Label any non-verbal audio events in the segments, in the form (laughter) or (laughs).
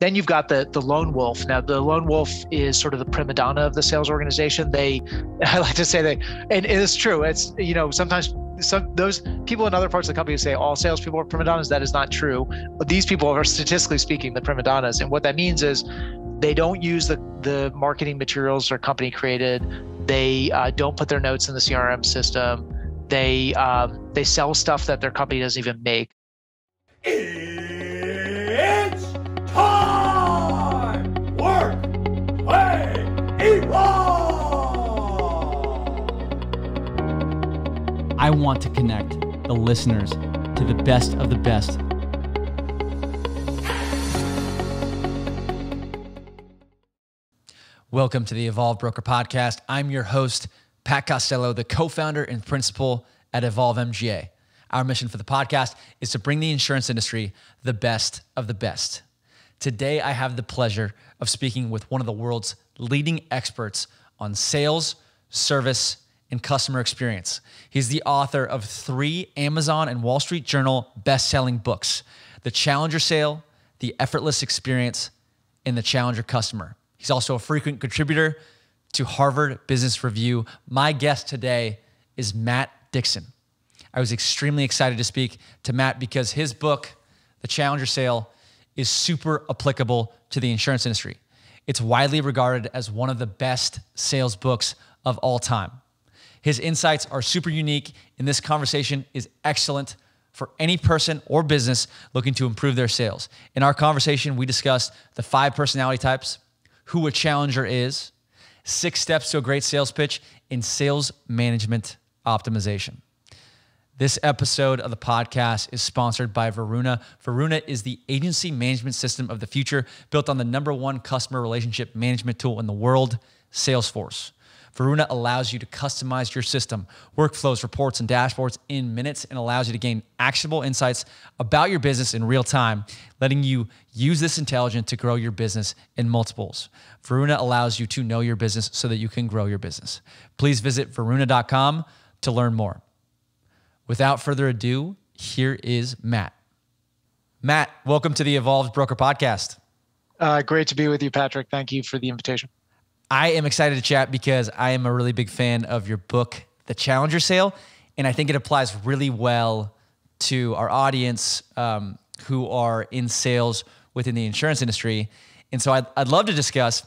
then you've got the the lone wolf. Now the lone wolf is sort of the prima donna of the sales organization. They, (laughs) I like to say they, and it is true. It's you know sometimes some those people in other parts of the company say all salespeople are prima donnas. That is not true. But these people are statistically speaking the prima donnas, and what that means is they don't use the the marketing materials their company created. They uh, don't put their notes in the CRM system. They um, they sell stuff that their company doesn't even make. I want to connect the listeners to the best of the best. Welcome to the Evolved Broker Podcast. I'm your host, Pat Costello, the co founder and principal at Evolve MGA. Our mission for the podcast is to bring the insurance industry the best of the best. Today, I have the pleasure of speaking with one of the world's leading experts on sales, service, and customer experience. He's the author of three Amazon and Wall Street Journal best-selling books: The Challenger Sale, The Effortless Experience, and The Challenger Customer. He's also a frequent contributor to Harvard Business Review. My guest today is Matt Dixon. I was extremely excited to speak to Matt because his book, The Challenger Sale, is super applicable to the insurance industry. It's widely regarded as one of the best sales books of all time. His insights are super unique, and this conversation is excellent for any person or business looking to improve their sales. In our conversation, we discussed the five personality types, who a challenger is, six steps to a great sales pitch, and sales management optimization. This episode of the podcast is sponsored by Veruna. Veruna is the agency management system of the future, built on the number one customer relationship management tool in the world, Salesforce. Veruna allows you to customize your system, workflows, reports, and dashboards in minutes and allows you to gain actionable insights about your business in real time, letting you use this intelligence to grow your business in multiples. Veruna allows you to know your business so that you can grow your business. Please visit veruna.com to learn more. Without further ado, here is Matt. Matt, welcome to the Evolved Broker Podcast. Uh, great to be with you, Patrick. Thank you for the invitation. I am excited to chat because I am a really big fan of your book, The Challenger Sale, and I think it applies really well to our audience um, who are in sales within the insurance industry. And so I'd, I'd love to discuss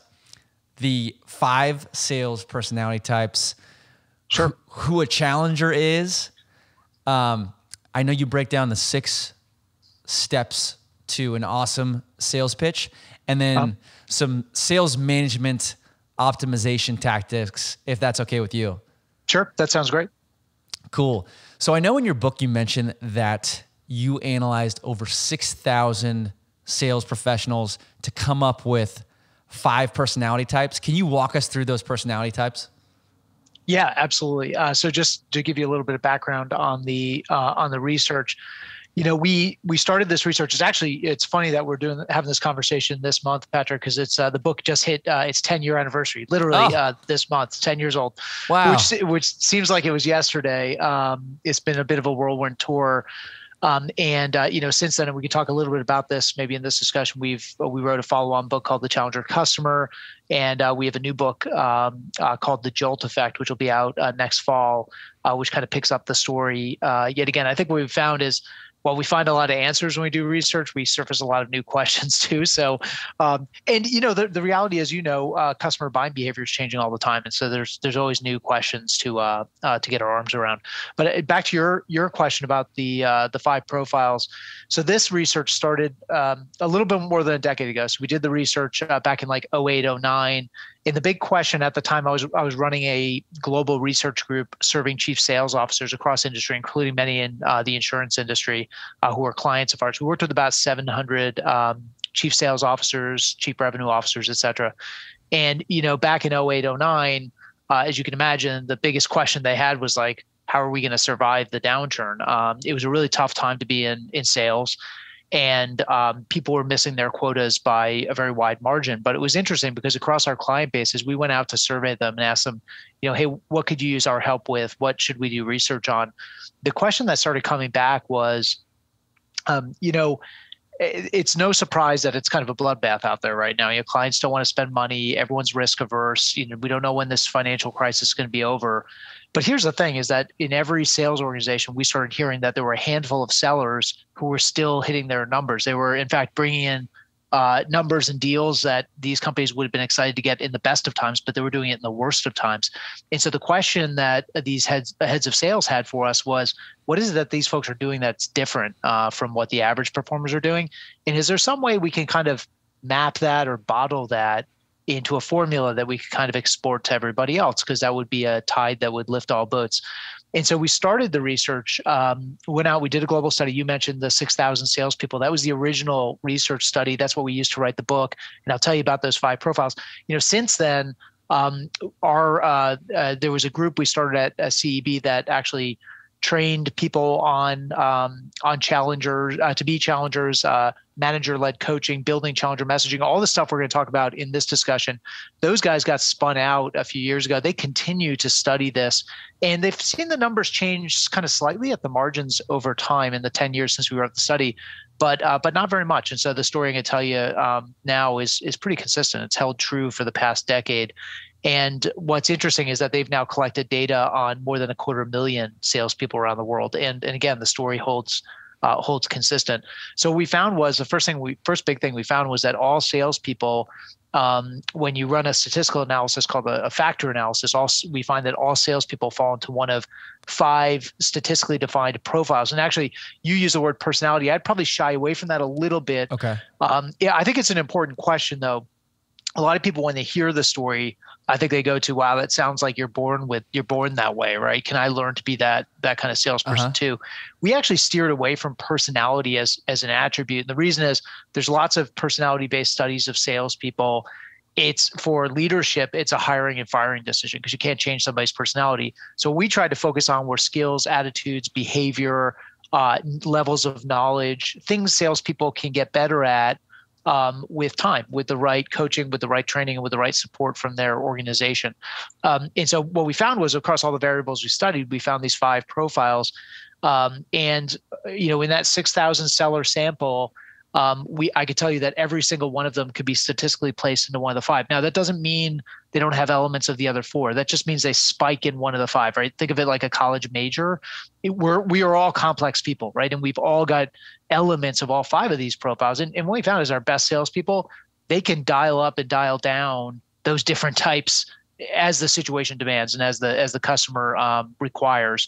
the five sales personality types, Sure. who, who a challenger is. Um, I know you break down the six steps to an awesome sales pitch, and then Um, some sales management optimization tactics, if that's okay with you. Sure. That sounds great. Cool. So I know in your book you mentioned that you analyzed over 6,000 sales professionals to come up with five personality types. Can you walk us through those personality types? Yeah, absolutely. Uh, so just to give you a little bit of background on the uh, on the research, you know, we we started this research. It's actually it's funny that we're doing having this conversation this month, Patrick, because it's uh, the book just hit uh, its 10 year anniversary, literally Oh. uh, this month, 10 years old. Wow. Which which seems like it was yesterday. Um, it's been a bit of a whirlwind tour. Um, and uh, you know, since then, and we can talk a little bit about this maybe in this discussion. We've we wrote a follow-on book called The Challenger Customer, and uh, we have a new book um, uh, called The Jolt Effect, which will be out uh, next fall, uh, which kind of picks up the story uh, yet again. I think what we've found is while we find a lot of answers when we do research, we surface a lot of new (laughs) questions too. So, um, and you know, the, the reality is, you know, uh, customer buying behavior is changing all the time, and so there's there's always new questions to uh, uh, to get our arms around. But uh, back to your your question about the uh, the five profiles. So this research started um, a little bit more than a decade ago. So we did the research uh, back in like 08, 09. And the big question at the time, I was I was running a global research group serving chief sales officers across industry, including many in uh, the insurance industry, uh, who are clients of ours. We worked with about 700 um, chief sales officers, chief revenue officers, et cetera. And you know, back in 08, 09, uh, as you can imagine, the biggest question they had was like, how are we going to survive the downturn? Um, it was a really tough time to be in in sales and um, people were missing their quotas by a very wide margin. But it was interesting because across our client bases, we went out to survey them and ask them, you know, hey, what could you use our help with? What should we do research on? The question that started coming back was, um, you know, it's no surprise that it's kind of a bloodbath out there right now. Your clients don't want to spend money. Everyone's risk averse. You know, we don't know when this financial crisis is going to be over. But here's the thing: is that in every sales organization, we started hearing that there were a handful of sellers who were still hitting their numbers. They were, in fact, bringing in uh, numbers and deals that these companies would have been excited to get in the best of times, but they were doing it in the worst of times. And so the question that these heads heads of sales had for us was, what is it that these folks are doing that's different uh, from what the average performers are doing? And is there some way we can kind of map that or bottle that into a formula that we could kind of export to everybody else? Because that would be a tide that would lift all boats. And so we started the research, um, went out, we did a global study. You mentioned the 6,000 salespeople. That was the original research study. That's what we used to write the book. And I'll tell you about those five profiles. You know, since then, um, our uh, uh, there was a group we started at, at CEB that actually trained people on um, on challengers uh, to be challengers, uh, manager led coaching, building challenger messaging, all the stuff we're going to talk about in this discussion. Those guys got spun out a few years ago. They continue to study this, and they've seen the numbers change kind of slightly at the margins over time in the ten years since we at the study. But, uh, but not very much, and so the story I'm going to tell you um, now is is pretty consistent. It's held true for the past decade, and what's interesting is that they've now collected data on more than a quarter million salespeople around the world. And, and again, the story holds uh, holds consistent. So what we found was the first thing we first big thing we found was that all salespeople, um, when you run a statistical analysis called a, a factor analysis, all we find that all salespeople fall into one of five statistically defined profiles. And actually, you use the word personality. I'd probably shy away from that a little bit. Okay. Um, yeah, I think it's an important question though. A lot of people, when they hear the story, I think they go to, wow, that sounds like you're born with you're born that way, right? Can I learn to be that that kind of salesperson uh-huh. too? We actually steered away from personality as as an attribute. And the reason is there's lots of personality based studies of salespeople. It's for leadership, it's a hiring and firing decision because you can't change somebody's personality. So we tried to focus on where skills, attitudes, behavior, uh, levels of knowledge, things salespeople can get better at um, with time, with the right coaching, with the right training, and with the right support from their organization. Um, and so what we found was across all the variables we studied, we found these five profiles. Um, and you know, in that 6,000 seller sample, um, we I could tell you that every single one of them could be statistically placed into one of the five. Now that doesn't mean they don't have elements of the other four. That just means they spike in one of the five, right? Think of it like a college major. It, we're we are all complex people, right? And we've all got elements of all five of these profiles. And, and what we found is our best salespeople, they can dial up and dial down those different types as the situation demands and as the as the customer um, requires.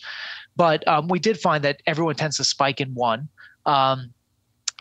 But um, we did find that everyone tends to spike in one. Um,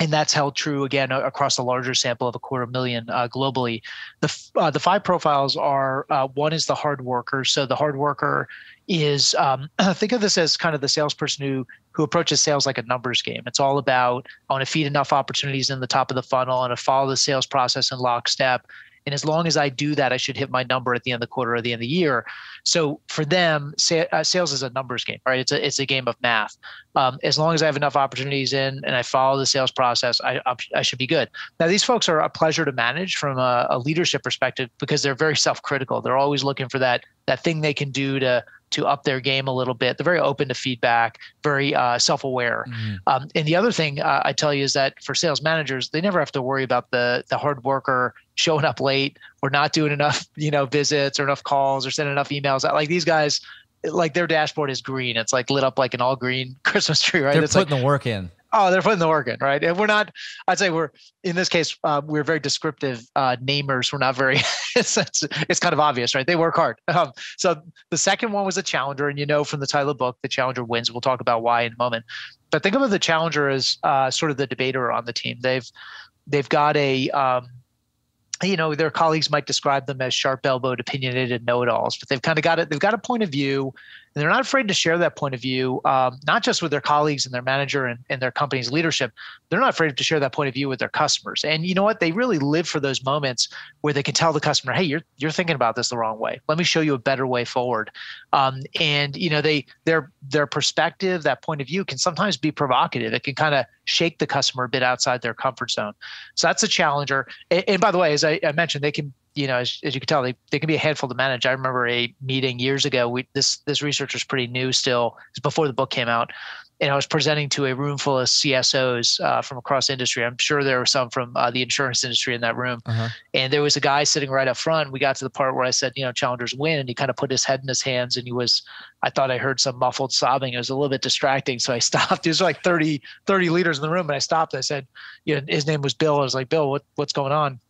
and that's held true again across a larger sample of a quarter million uh, globally. The uh, the five profiles are uh, one is the hard worker. So the hard worker is um, (clears throat) think of this as kind of the salesperson who who approaches sales like a numbers game. It's all about I want to feed enough opportunities in the top of the funnel and to follow the sales process in lockstep and as long as I do that, I should hit my number at the end of the quarter or the end of the year. So for them, uh, sales is a numbers game, right? It's a it's a game of math. Um, as long as I have enough opportunities in and I follow the sales process, I I should be good. Now these folks are a pleasure to manage from a, a leadership perspective because they're very (laughs) self critical. They're always looking for that that thing they can do to to up their game a little bit. They're very open to feedback, very uh, self-aware. Mm-hmm. Um, and the other thing uh, I tell you is that for sales managers, they never have to worry about the the hard worker showing up late or not doing enough, (laughs) you know, visits or enough calls or sending enough emails. Like these guys, like their dashboard is green. It's like lit up like an all green (laughs) Christmas tree, right? They're it's putting like, the work in. Oh, they're putting the work in, right? And we're not. I'd say we're in this case uh, we're very descriptive uh, namers. We're not very. (laughs) it's, it's, it's kind of obvious, right? They work hard. Um, so the second one was a challenger, and you know from the title of the book, the challenger wins. We'll talk about why in a moment. But think of the challenger as uh, sort of the debater on the team. They've they've got a um, you know their colleagues might describe them as sharp elbowed opinionated know-it-alls but they've kind of got it they've got a point of view and they're not afraid to share that point of view um, not just with their colleagues and their manager and, and their company's leadership. They're not afraid to share that point of view with their customers. And you know what? They really live for those moments where they can tell the customer hey you're you're thinking about this the wrong way. Let me show you a better way forward. Um, and you know they their their perspective that point of view can sometimes be provocative. It can kind of shake the customer a bit outside their comfort zone. So that's a challenger. And, and by the way as I, I mentioned they can you know, as, as you can tell, they, they can be a handful to manage. I remember a meeting years ago. We this this research was pretty new still. It's before the book came out, and I was presenting to a room full of CSOs uh, from across industry. I'm sure there were some from uh, the insurance industry in that room. Uh-huh. And there was a guy sitting right up front. We got to the part where I said, you know, challengers win. And he kind of put his head in his hands and he was, I thought I heard some muffled sobbing. It was a little bit distracting. So I (laughs) stopped. There's like 30, 30 leaders in the room. And I stopped. I said, you know, his name was Bill. I was like, Bill, what, what's going on?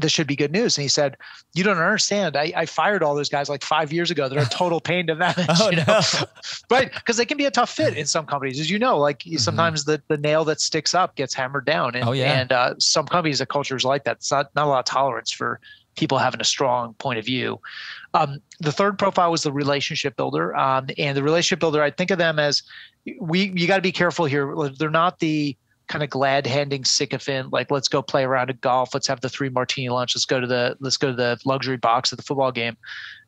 This should be good news. And he said, You don't understand. I, I fired all those guys like five years ago. They're a total (laughs) pain to manage. oh, you know? no. (laughs) right. Because they can be a tough fit in some companies. As you know, like mm-hmm. sometimes the, the nail that sticks up gets hammered down. And, oh, yeah. and uh, some companies, the culture is like that. It's not, not a lot of tolerance for people having a strong point of view. Um, the third profile was the relationship builder. Um, and the relationship builder, I think of them as we, you got to be careful here. They're not the, kind of glad handing sycophant like let's go play around at golf. Let's have the three martini lunch. Let's go to the let's go to the luxury box at the football game.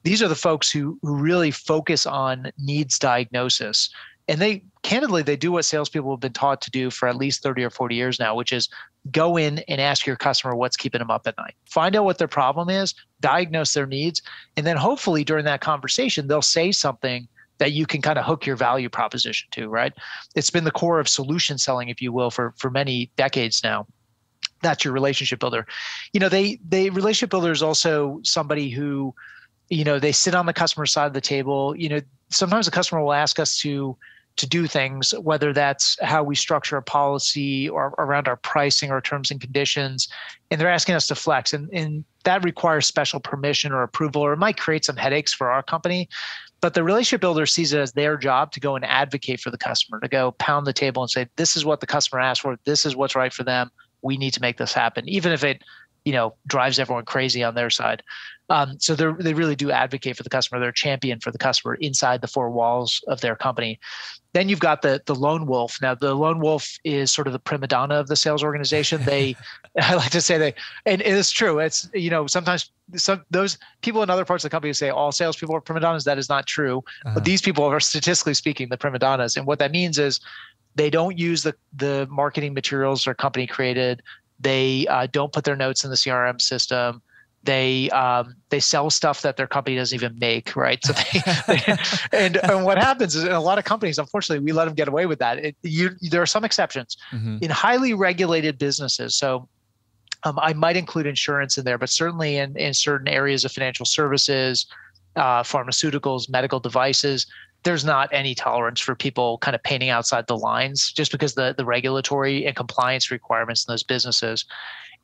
These are the folks who who really focus on needs diagnosis. And they candidly they do what salespeople have been taught to do for at least 30 or 40 years now which is go in and ask your customer what's keeping them up at night. Find out what their problem is diagnose their needs and then hopefully during that conversation they'll say something that you can kind of hook your value proposition to, right? It's been the core of solution selling, if you will, for for many decades now. That's your relationship builder. You know, they they relationship builder is also somebody who, you know, they sit on the customer side of the table. You know, sometimes the customer will ask us to to do things, whether that's how we structure a policy or around our pricing or terms and conditions, and they're asking us to flex. And, and that requires special permission or approval, or it might create some headaches for our company. But the relationship builder sees it as their job to go and advocate for the customer, to go pound the table and say, this is what the customer asked for, this is what's right for them. We need to make this happen, even if it, you know, drives everyone crazy on their side. Um, so they they really do advocate for the customer. They're a champion for the customer inside the four walls of their company. Then you've got the the lone wolf. Now the lone wolf is sort of the prima donna of the sales organization. They, (laughs) I like to say they, and it is true. It's you know sometimes some those people in other parts of the company say all salespeople are prima donnas. That is not true. Uh-huh. But these people are statistically speaking the prima donnas, and what that means is they don't use the the marketing materials their company created. They uh, don't put their notes in the CRM system they um, they sell stuff that their company doesn't even make, right? So they, (laughs) they and, and what happens is in a lot of companies, unfortunately, we let them get away with that. It, you, there are some exceptions mm-hmm. in highly regulated businesses. So um, I might include insurance in there, but certainly in in certain areas of financial services, uh, pharmaceuticals, medical devices, there's not any tolerance for people kind of painting outside the lines just because the the regulatory and compliance requirements in those businesses.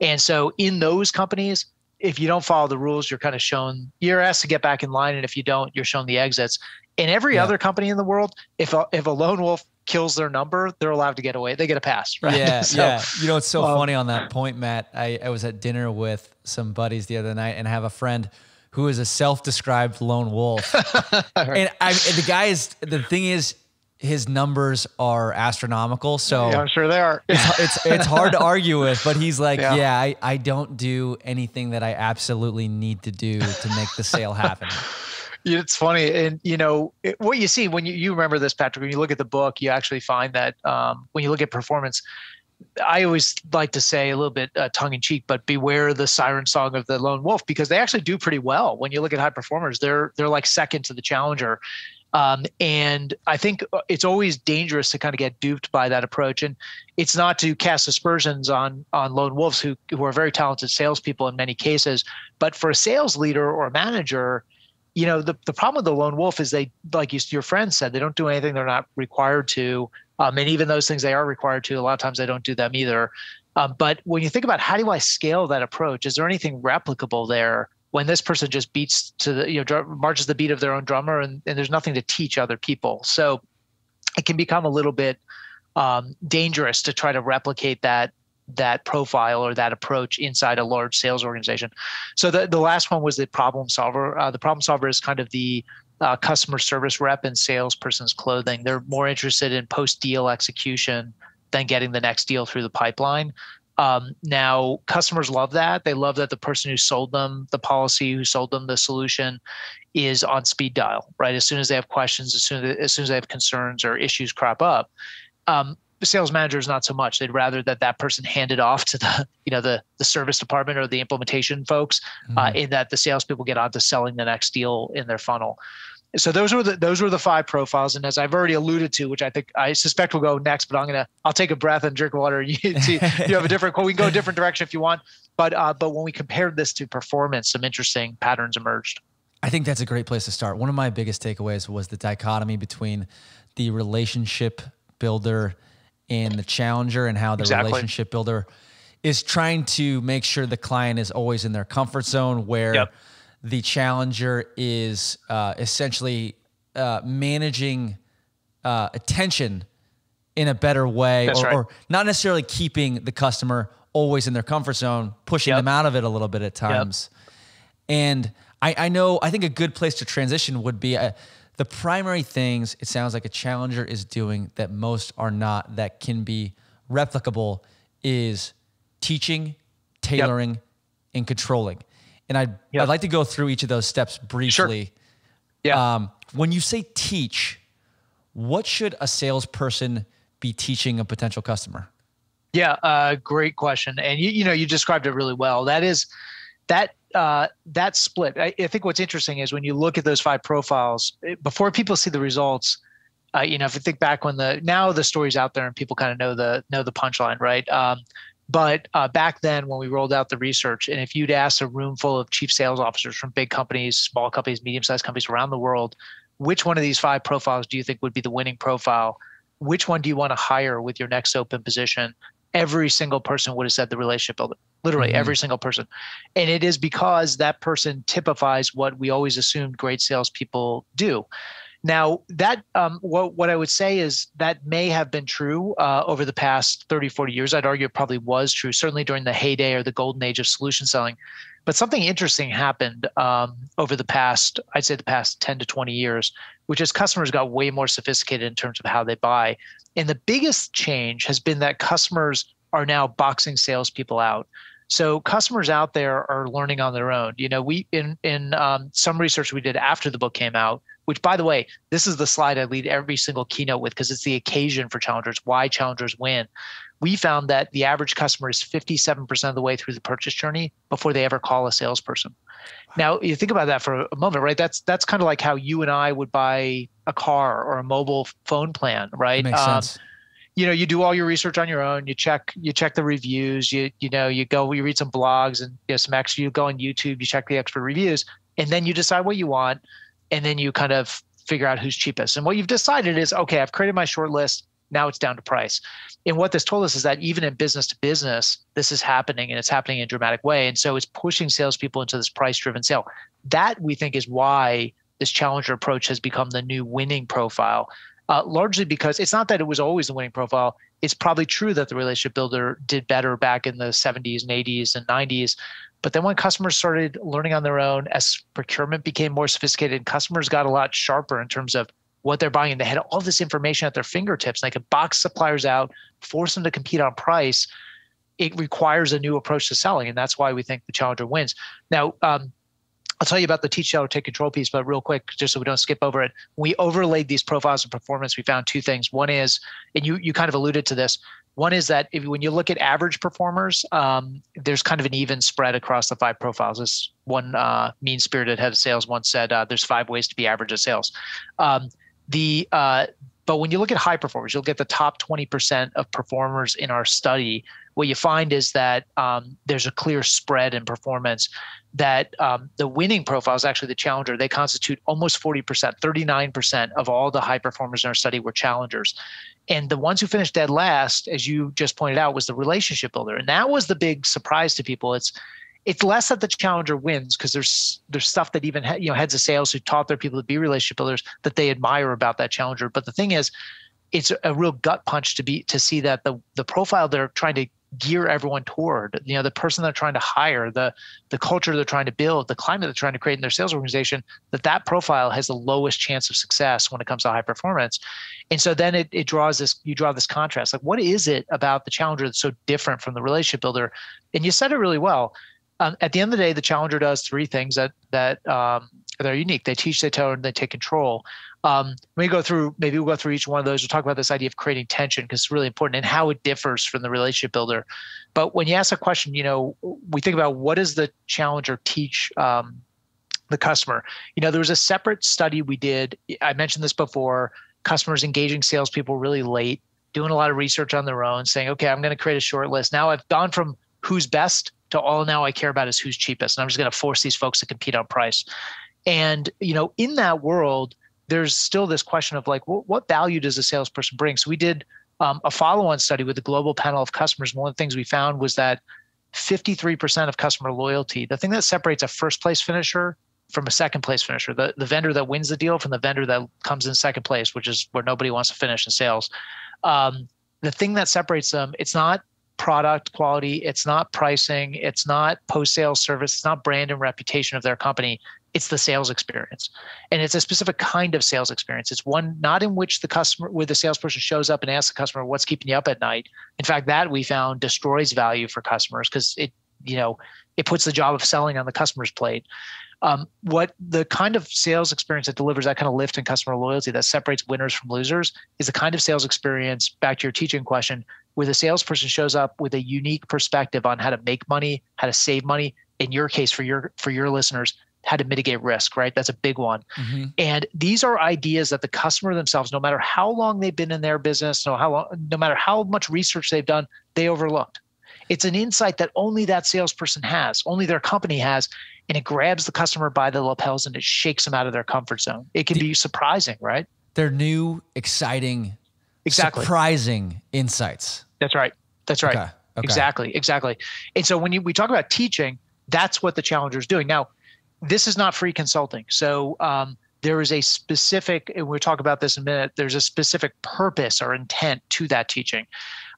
And so in those companies, if you don't follow the rules, you're kind of shown you're asked to get back in line, and if you don't, you're shown the exits. In every yeah. other company in the world, if a, if a lone wolf kills their number, they're allowed to get away. They get a pass, right? Yeah, (laughs) so, yeah. You know, it's so um, funny on that point, Matt. I, I was at dinner with some buddies the other night, and I have a friend who is a self-described lone wolf. (laughs) and I, the guy is the thing is his numbers are astronomical. So yeah, I'm sure they are. it's, it's, it's (laughs) hard to argue with, but he's like, yeah, yeah I, I don't do anything that I absolutely need to do to make the sale happen. (laughs) it's funny and you know it, what you see when you, you remember this patrick when you look at the book you actually find that um, when you look at performance I always like to say a little bit uh, tongue in cheek, but beware the siren song of the lone wolf because they actually do pretty well. When you look at high performers, they're they're like second to the challenger, um, and I think uh, it's always dangerous to kind of get duped by that approach. And it's not to cast aspersions on on lone wolves who who are very talented salespeople in many cases, but for a sales leader or a manager, you know the, the problem with the lone wolf is they like you, your friend said they don't do anything they're not required to. Um, and even those things they are required to a lot of times they don't do them either. Um, but when you think about how do i scale that approach is there anything replicable there when this person just beats to the you know marches the beat of their own drummer and, and there's nothing to teach other people. So it can become a little bit um, dangerous to try to replicate that that profile or that approach inside a large sales organization. So the, the last one was the problem solver. Uh, the problem solver is kind of the uh, customer service rep and salesperson's clothing. They're more interested in post deal execution than getting the next deal through the pipeline um, now, customers love that. They love that the person who sold them the policy, who sold them the solution, is on speed dial. Right, as soon as they have questions, as soon as, as soon as they have concerns or issues crop up, um, the sales manager is not so much. They'd rather that that person hand it off to the you know the the service department or the implementation folks, uh, mm-hmm. uh, in that the salespeople get on to selling the next deal in their funnel. So those were the those were the five profiles, and as I've already alluded to, which I think I suspect will go next, but I'm gonna I'll take a breath and drink water. (laughs) You see, you have a different. We can go a different direction if you want, but uh, but when we compared this to performance, some interesting patterns emerged. I think that's a great place to start. One of my biggest takeaways was the dichotomy between the relationship builder and the challenger, and how the Exactly. relationship builder is trying to make sure the client is always in their comfort zone, where Yep. The challenger is uh, essentially uh, managing uh, attention in a better way, or, right. or not necessarily keeping the customer always in their comfort zone, pushing Yep. them out of it a little bit at times. And I, I know, I think a good place to transition would be uh, the primary things it sounds like a challenger is doing that most are not, that can be replicable, is teaching, tailoring, and controlling. And I'd. I'd like to go through each of those steps briefly. Yeah. Um, when you say teach, what should a salesperson be teaching a potential customer? Yeah, uh, great question, and you you know you described it really well. That is that uh, that split. I, I think what's interesting is when you look at those five profiles it- before people see the results. Uh, you know, if you think back when the now the story's out there and people kind of know the know the punchline, right? Um, but uh, back then when we rolled out the research, and if you'd asked a room full of chief sales officers from big companies, small companies, medium sized companies around the world, which one of these five profiles do you think would be the winning profile? Which one do you want to hire with your next open position? every single person would have said the relationship builder literally Mhm. every single person and it is because that person typifies what we always assumed great salespeople do now that um, what, what i would say is that may have been true uh, over the past 30 40 years. I'd argue it probably was true certainly during the heyday or the golden age of solution selling. But something interesting happened um, over the past i'd say the past 10 to 20 years which is customers got way more sophisticated in terms of how they buy. And the biggest change has been that customers are now boxing salespeople out. So customers out there are learning on their own. You know, we in in um, some research we did after the book came out, which by the way, this is the slide I lead every single keynote with because it's the occasion for challengers, why challengers win. We found that the average customer is 57% of the way through the purchase journey before they ever call a salesperson. Now, you think about that for a moment, right? That's that's kind of like how you and I would buy a car or a mobile phone plan, right? Makes Um, sense. You know you do all your research on your own you check you check the reviews you you know you go you read some blogs and you know some extra you go on youtube you check the expert reviews and then you decide what you want and then you kind of figure out who's cheapest. And what you've decided is okay i've created my short list now it's down to price. And what this told us is that even in business to business this is happening and it's happening in a dramatic way. And so it's pushing salespeople into this price driven sale. That we think is why this challenger approach has become the new winning profile uh, largely because it's not that it was always the winning profile. It's probably true that the relationship builder did better back in the 70s and 80s and 90s. But then when customers started learning on their own, as procurement became more sophisticated, customers got a lot sharper in terms of what they're buying. And they had all this information at their fingertips. And they could box suppliers out, force them to compete on price. It requires a new approach to selling. And that's why we think the challenger wins. Now, um, I'll tell you about the teach sell take control piece, but real quick, just so we don't skip over it. We overlaid these profiles of performance. We found two things. One is, and you you kind of alluded to this. One is that if, when you look at average performers, um, there's kind of an even spread across the five profiles. This one uh, mean-spirited head of sales once said, uh, "There's five ways to be average at sales." Um, the uh, but when you look at high performers, you'll get the top 20% of performers in our study. What you find is that um, there's a clear spread in performance that um, the winning profile is actually the challenger. They constitute almost 40%, 39% of all the high performers in our study were challengers. And the ones who finished dead last, as you just pointed out, was the relationship builder. And that was the big surprise to people. It's it's less that the challenger wins because there's there's stuff that even you know heads of sales who taught their people to be relationship builders that they admire about that challenger. But the thing is, it's a real gut punch to be to see that the the profile they're trying to gear everyone toward you know the person they're trying to hire the the culture they're trying to build the climate they're trying to create in their sales organization that that profile has the lowest chance of success when it comes to high performance. And so then it, it draws this you draw this contrast. Like what is it about the challenger that's so different from the relationship builder? And you said it really well. Um, at the end of the day the challenger does three things that that um, that are unique. They teach they tell and they take control um, we go through maybe we'll go through each one of those we'll talk about this idea of creating tension because it's really important and how it differs from the relationship builder but when you ask a question you know we think about what does the challenger teach um, the customer. You know, there was a separate study we did. I mentioned this before. Customers engaging salespeople really late, doing a lot of research on their own, saying, "Okay, I'm going to create a short list." Now I've gone from who's best to all now I care about is who's cheapest, and I'm just going to force these folks to compete on price. And you know, in that world, there's still this question of like, what, value does a salesperson bring? So we did um, a follow-on study with a global panel of customers. And one of the things we found was that 53% of customer loyalty, the thing that separates a first place finisher from a second place finisher, the, the vendor that wins the deal from the vendor that comes in second place, which is where nobody wants to finish in sales. Um, the thing that separates them, it's not product quality, it's not pricing, it's not post sales service, it's not brand and reputation of their company it's the sales experience. And it's a specific kind of sales experience. It's one not in which the customer where the salesperson shows up and asks the customer what's keeping you up at night. In fact that we found destroys value for customers because it you know it puts the job of selling on the customer's plate. Um, what the kind of sales experience that delivers that kind of lift in customer loyalty that separates winners from losers is the kind of sales experience back to your teaching question where the salesperson shows up with a unique perspective on how to make money how to save money in your case for your for your listeners how to mitigate risk, right? That's a big one. Mm-hmm. And these are ideas that the customer themselves, no matter how long they've been in their business, no how long, no matter how much research they've done, they overlooked. It's an insight that only that salesperson has, only their company has, and it grabs the customer by the lapels and it shakes them out of their comfort zone. It can be surprising, right? They're new, exciting, exactly. surprising insights. That's right. That's right. Okay. Okay. Exactly. Exactly. And so when you, we talk about teaching, that's what the challenger is doing. Now, this is not free consulting. So um, there is a specific, and we'll talk about this in a minute. There's a specific purpose or intent to that teaching.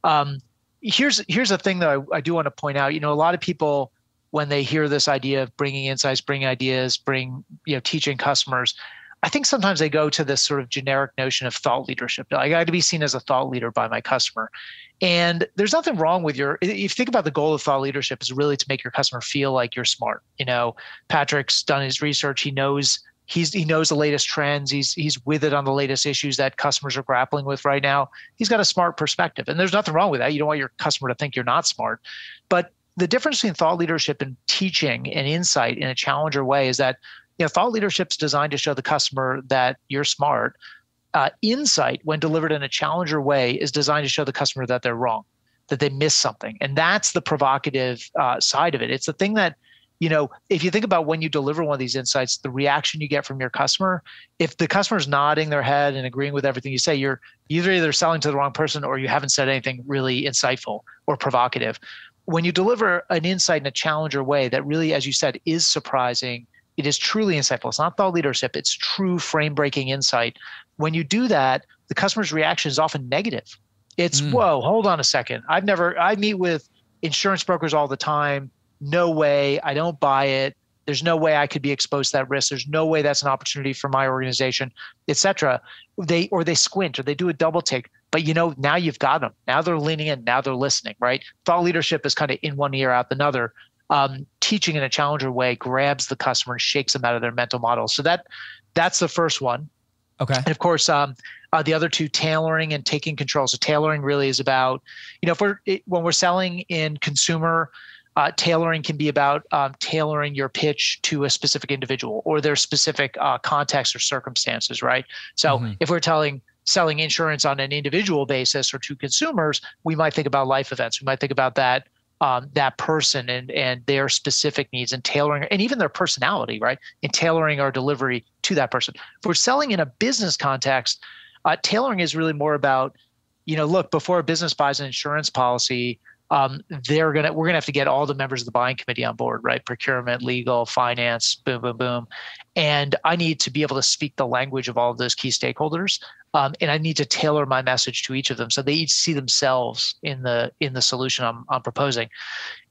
Um, here's here's a thing that I, I do want to point out. You know, a lot of people when they hear this idea of bringing insights, bring ideas, bring you know teaching customers. I think sometimes they go to this sort of generic notion of thought leadership. I got to be seen as a thought leader by my customer. And there's nothing wrong with your, if you think about the goal of thought leadership is really to make your customer feel like you're smart. You know, Patrick's done his research. He knows he's he knows the latest trends. He's he's with it on the latest issues that customers are grappling with right now. He's got a smart perspective. And there's nothing wrong with that. You don't want your customer to think you're not smart. But the difference between thought leadership and teaching and insight in a challenger way is that you know thought leadership is designed to show the customer that you're smart uh, insight, when delivered in a challenger way, is designed to show the customer that they're wrong, that they missed something. And that's the provocative uh, side of it. It's the thing that, you know, if you think about when you deliver one of these insights, the reaction you get from your customer, if the customer's nodding their head and agreeing with everything you say, you're either either selling to the wrong person or you haven't said anything really insightful or provocative. When you deliver an insight in a challenger way that really, as you said, is surprising, it is truly insightful. It's not thought leadership, it's true frame breaking insight when you do that, the customer's reaction is often negative. It's, mm. whoa, hold on a second. I've never, I meet with insurance brokers all the time. No way. I don't buy it. There's no way I could be exposed to that risk. There's no way that's an opportunity for my organization, etc. They or they squint or they do a double take. But you know, now you've got them. Now they're leaning in. Now they're listening. Right? Thought leadership is kind of in one ear out the other. Um, teaching in a challenger way grabs the customer and shakes them out of their mental model. So that that's the first one. Okay. And of course, um, uh, the other two, tailoring and taking control. So tailoring really is about, you know, if we're it, when we're selling in consumer, uh, tailoring can be about um, tailoring your pitch to a specific individual or their specific uh, context or circumstances, right? So mm-hmm. if we're telling selling insurance on an individual basis or to consumers, we might think about life events. We might think about that um, that person and and their specific needs and tailoring and even their personality, right? And tailoring our delivery to that person. If we're selling in a business context, uh, tailoring is really more about, you know, look before a business buys an insurance policy, um, they're gonna we're gonna have to get all the members of the buying committee on board, right? Procurement, legal, finance, boom, boom, boom, and I need to be able to speak the language of all of those key stakeholders, um, and I need to tailor my message to each of them so they each see themselves in the in the solution I'm, I'm proposing.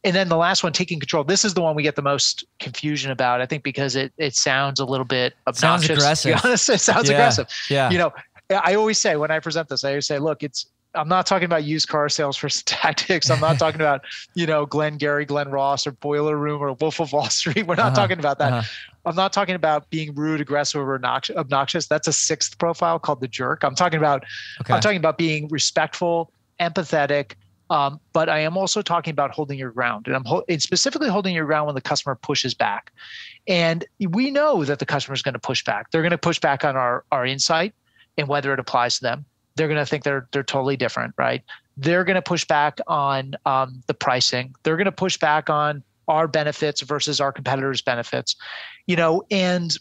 And then the last one, taking control. This is the one we get the most confusion about, I think, because it it sounds a little bit obnoxious. Sounds (laughs) aggressive. To be honest, it sounds yeah. aggressive. Yeah. You know, I always say when I present this, I always say, look, it's I'm not talking about used car sales for (laughs) tactics. I'm not talking about, you know, Glengarry Glen Ross, or Boiler Room, or Wolf of Wall Street. We're not uh-huh. talking about that. Uh-huh. I'm not talking about being rude, aggressive, or obnoxious. That's a sixth profile called the jerk. I'm talking about, okay. I'm talking about being respectful, empathetic, Um, but I am also talking about holding your ground, and I'm ho- and specifically holding your ground when the customer pushes back. And we know that the customer is going to push back. They're going to push back on our our insight and whether it applies to them. They're going to think they're they're totally different, right? They're going to push back on um, the pricing. They're going to push back on our benefits versus our competitors' benefits, you know, and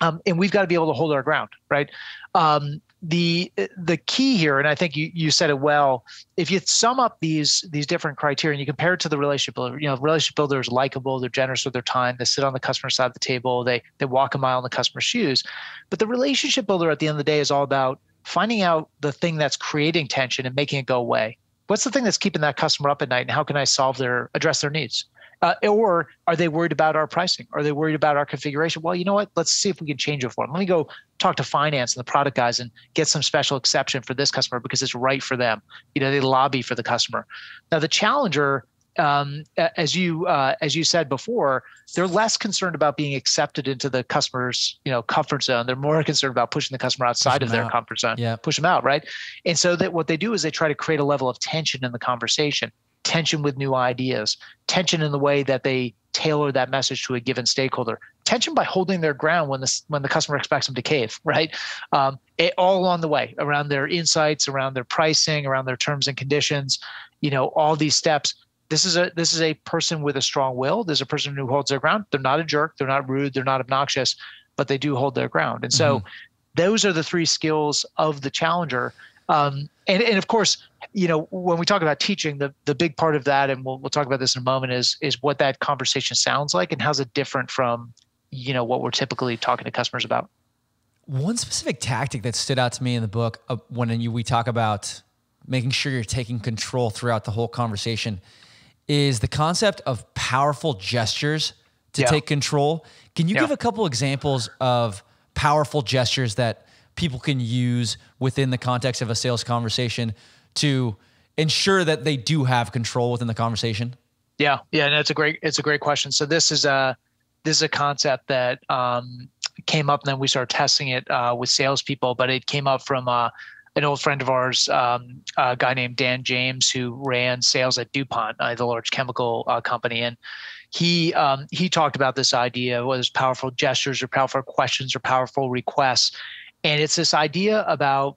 um, and we've got to be able to hold our ground, right? Um, the the key here, and I think you you said it well. If you sum up these these different criteria and you compare it to the relationship builder, you know, relationship builder is likable, they're generous with their time, they sit on the customer side of the table, they they walk a mile in the customer's shoes. But the relationship builder at the end of the day is all about finding out the thing that's creating tension and making it go away. What's the thing that's keeping that customer up at night, and how can I solve their address their needs? Uh, or are they worried about our pricing? Are they worried about our configuration? Well, you know what? Let's see if we can change it for them. Let me go talk to finance and the product guys and get some special exception for this customer because it's right for them. You know, they lobby for the customer. Now, the challenger, um, as you uh, as you said before, they're less concerned about being accepted into the customer's you know comfort zone. They're more concerned about pushing the customer outside of their out. comfort zone. Yeah. push them out, right? And so that what they do is they try to create a level of tension in the conversation tension with new ideas, tension in the way that they tailor that message to a given stakeholder, tension by holding their ground when the when the customer expects them to cave, (laughs) right? Um, it, all along the way, around their insights, around their pricing, around their terms and conditions, you know, all these steps. This is a this is a person with a strong will. There's a person who holds their ground. They're not a jerk. They're not rude. They're not obnoxious, but they do hold their ground. And so, mm-hmm. those are the three skills of the challenger. Um, and, and of course, you know, when we talk about teaching, the, the big part of that, and we'll, we'll talk about this in a moment, is is what that conversation sounds like and how's it different from, you know, what we're typically talking to customers about. One specific tactic that stood out to me in the book uh, when you, we talk about making sure you're taking control throughout the whole conversation is the concept of powerful gestures to yeah. take control. Can you yeah. give a couple examples of powerful gestures that people can use within the context of a sales conversation to ensure that they do have control within the conversation? Yeah, yeah, and it's a great it's a great question. So this is a this is a concept that um, came up, and then we started testing it uh, with salespeople. But it came up from uh, an old friend of ours, um, a guy named Dan James, who ran sales at DuPont, uh, the large chemical uh, company, and he um, he talked about this idea whether it's powerful gestures or powerful questions or powerful requests, and it's this idea about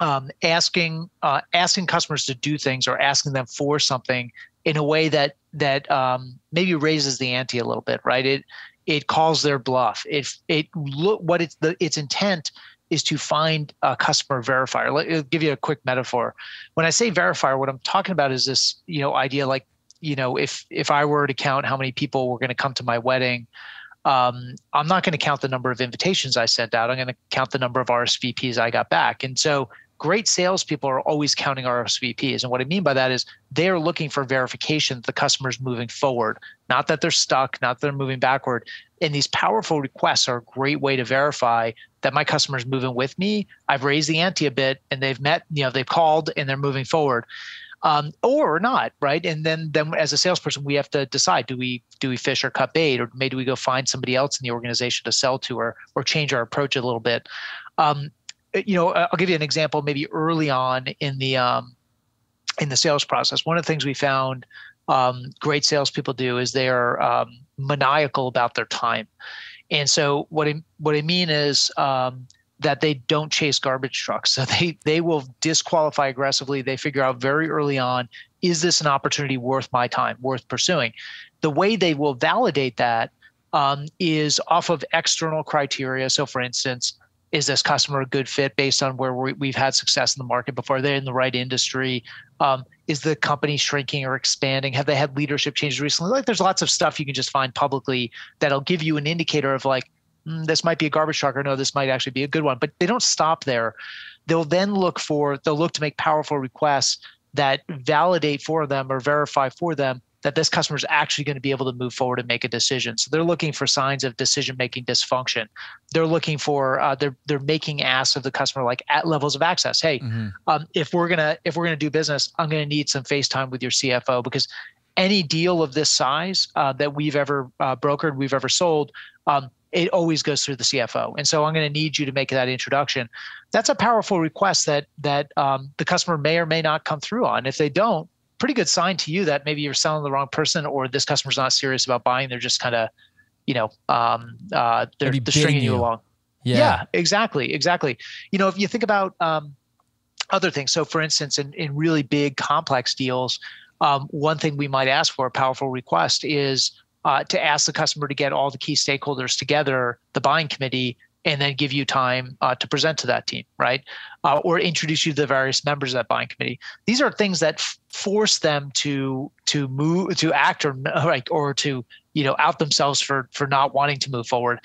um, asking uh, asking customers to do things or asking them for something in a way that that um, maybe raises the ante a little bit, right? It it calls their bluff. It it look what it's the its intent is to find a customer verifier. Let me give you a quick metaphor. When I say verifier, what I'm talking about is this you know idea like you know if if I were to count how many people were going to come to my wedding. Um, I'm not going to count the number of invitations I sent out. I'm going to count the number of RSVPs I got back. And so great salespeople are always counting RSVPs. And what I mean by that is they're looking for verification that the customer is moving forward, not that they're stuck, not that they're moving backward. And these powerful requests are a great way to verify that my customer is moving with me. I've raised the ante a bit and they've met, you know, they've called and they're moving forward. Um, or not, right? And then, then as a salesperson, we have to decide: do we do we fish or cut bait, or maybe we go find somebody else in the organization to sell to, or or change our approach a little bit. Um, you know, I'll give you an example. Maybe early on in the um, in the sales process, one of the things we found um, great salespeople do is they are um, maniacal about their time. And so what I what I mean is um, that they don't chase garbage trucks. (laughs) So they they will disqualify aggressively. They figure out very early on is this an opportunity worth my time, worth pursuing. The way they will validate that um, is off of external criteria. So, for instance, is this customer a good fit based on where we, have had success in the market before? They're in the right industry. Um, is the company shrinking or expanding? Have they had leadership changes recently? Like, there's lots of stuff you can just find publicly that'll give you an indicator of like, mm, this might be a garbage truck, or no, this might actually be a good one. But they don't stop there. They'll then look for, they'll look to make powerful requests that validate for them or verify for them that this customer is actually going to be able to move forward and make a decision. So they're looking for signs of decision making dysfunction. They're looking for uh, they're they're making asks of the customer like at levels of access. Hey, mm-hmm. um, if we're gonna if we're gonna do business, I'm gonna need some FaceTime with your CFO because any deal of this size uh, that we've ever uh, brokered, we've ever sold, um, it always goes through the CFO. And so I'm going to need you to make that introduction. That's a powerful request that that um, the customer may or may not come through on. If they don't, pretty good sign to you that maybe you're selling the wrong person or this customer's not serious about buying. They're just kind of, you know, um, uh, they're, they're stringing you. you along. Yeah. yeah. exactly, exactly. You know, if you think about um, other things, so for instance, in in really big complex deals, um, one thing we might ask for a powerful request is uh, to ask the customer to get all the key stakeholders together, the buying committee, and then give you time uh, to present to that team, right? Uh, or introduce you to the various members of that buying committee. These are things that f- force them to to move to act or (laughs) like or to you know out themselves for for not wanting to move forward.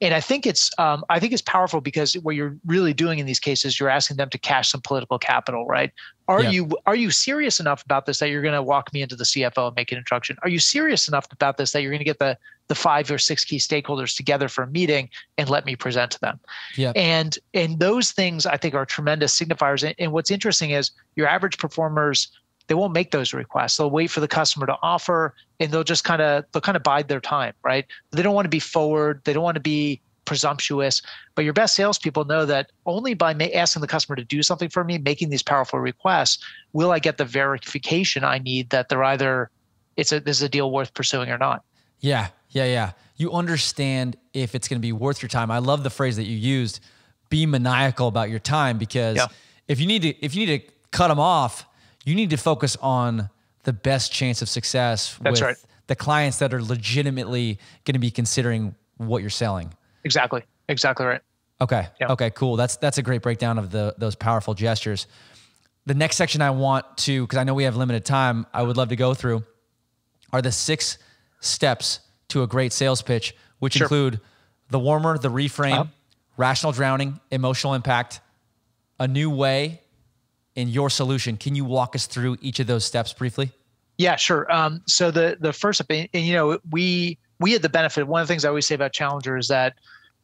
And i think it's um, i think it's powerful because what you're really doing in these cases you're asking them to cash some political capital right? Are yeah. you are you serious enough about this that you're going to walk me into the cfo and make an introduction? Are you serious enough about this that you're going to get the the five or six key stakeholders together for a meeting and let me present to them? Yeah. And and those things i think are tremendous signifiers. And, and what's interesting is your average performers they won't make those requests. They'll wait for the customer to offer and they'll just kind of they'll kind of bide their time, right? They don't want to be forward. They don't want to be presumptuous. But your best salespeople know that only by ma- asking the customer to do something for me, making these powerful requests, will I get the verification I need that they're either it's a this is a deal worth pursuing or not. Yeah, yeah, yeah. You understand if it's going to be worth your time. I love the phrase that you used. Be maniacal about your time because yeah. if you need to if you need to cut them off you need to focus on the best chance of success That's with right. the clients that are legitimately going to be considering what you're selling. Exactly. Exactly right. Okay. Okay, cool. That's that's a great breakdown of the those powerful gestures. The next section I want to because I know we have limited time, I would love to go through are the six steps to a great sales pitch, which sure. include the warmer, the reframe, uh-huh. rational drowning, emotional impact, a new way, in your solution. Can you walk us through each of those steps briefly? Yeah, sure. Um, so the the first, and, and you know, we we had the benefit. One of the things I always say about Challenger is that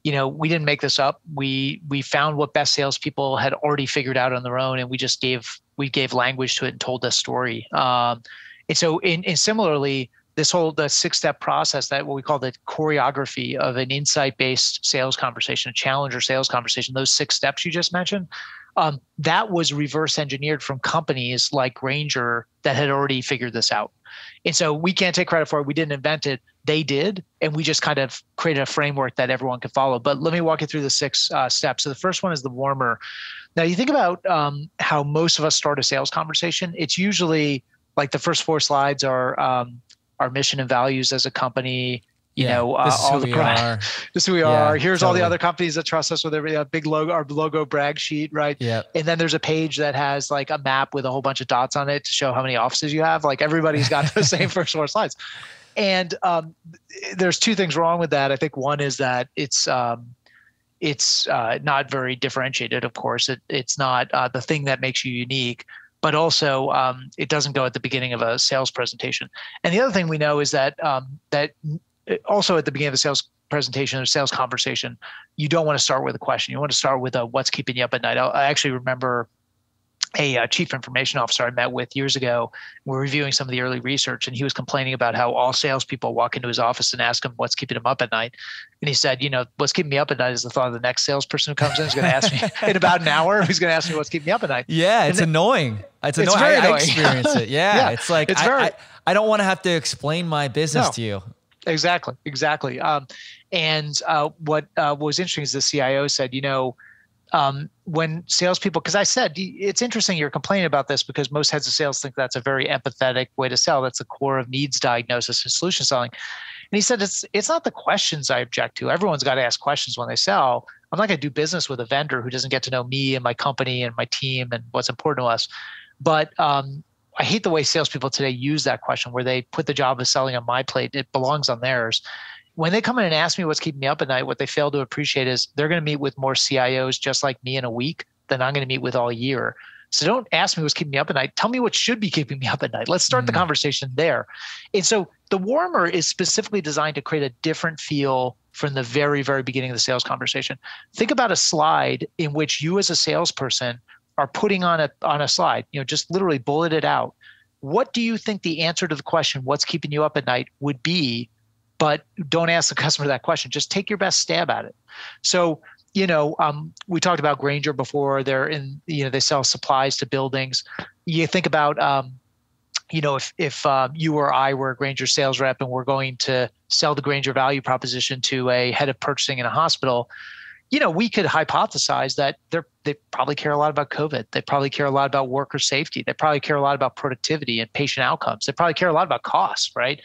you know we didn't make this up. We we found what best salespeople had already figured out on their own, and we just gave we gave language to it and told the story. Um, and so, in, and similarly, this whole the six step process that what we call the choreography of an insight based sales conversation, a challenger sales conversation, those six steps you just mentioned, um, that was reverse engineered from companies like Grainger that had already figured this out. And so we can't take credit for it. We didn't invent it. They did. And we just kind of created a framework that everyone could follow. But let me walk you through the six uh, steps. So the first one is the warmer. Now, you think about um, how most of us start a sales conversation, it's usually like the first four slides are um, our mission and values as a company, you yeah, know, uh, all the are. (laughs) this is who we yeah, are. Here's totally. all the other companies that trust us with every a big logo, our logo brag sheet, right? Yeah. And then there's a page that has like a map with a whole bunch of dots on it to show how many offices you have. Like everybody's got the (laughs) same first four slides. And um, there's two things wrong with that. I think one is that it's um, it's uh, not very differentiated. Of course, it, it's not uh, the thing that makes you unique but also um, it doesn't go at the beginning of a sales presentation. And the other thing we know is that um, that also at the beginning of the sales presentation or sales conversation, you don't want to start with a question. You want to start with a what's keeping you up at night. I actually remember a, a, uh, chief information officer I met with years ago. We're reviewing some of the early research, and he was complaining about how all salespeople walk into his office and ask him what's keeping him up at night. And he said, you know, what's keeping me up at night is the thought of the next salesperson who comes in is going to ask me (laughs) in about an hour. He's going to ask me what's keeping me up at night. Yeah, it's annoying. It's annoying. It's very I, annoying. I experience it. (laughs) Yeah, yeah, it's like it's I, very. I, I, don't want to have to explain my business no. to you. Exactly, exactly. Um, and uh, what uh, was interesting is the CIO said, you know, um, when salespeople, because I said it's interesting you're complaining about this because most heads of sales think that's a very empathetic way to sell. That's the core of needs diagnosis and solution selling. And he said it's it's not the questions I object to. Everyone's got to ask questions when they sell. I'm not going to do business with a vendor who doesn't get to know me and my company and my team and what's important to us. But um, I hate the way salespeople today use that question where they put the job of selling on my plate. It belongs on theirs. When they come in and ask me what's keeping me up at night, what they fail to appreciate is they're going to meet with more CIOs just like me in a week than I'm going to meet with all year. So don't ask me what's keeping me up at night. Tell me what should be keeping me up at night. Let's start mm. the conversation there. And so the warmer is specifically designed to create a different feel from the very, very beginning of the sales conversation. Think about a slide in which you as a salesperson are putting on a on a slide, you know, just literally bullet it out. What do you think the answer to the question, what's keeping you up at night, would be but don't ask the (laughs) customer that question. Just take your best stab at it. So, you know, um, we talked about Grainger before. They're in, you know, they sell supplies to buildings. You think about, um, you know, if if uh, you or I were a Grainger sales rep and we're going to sell the Grainger value proposition to a head of purchasing in a hospital, you know, we could hypothesize that they're they probably care a lot about COVID. They probably care a lot about worker safety. They probably care a lot about productivity and patient outcomes. They probably care a lot about costs, right?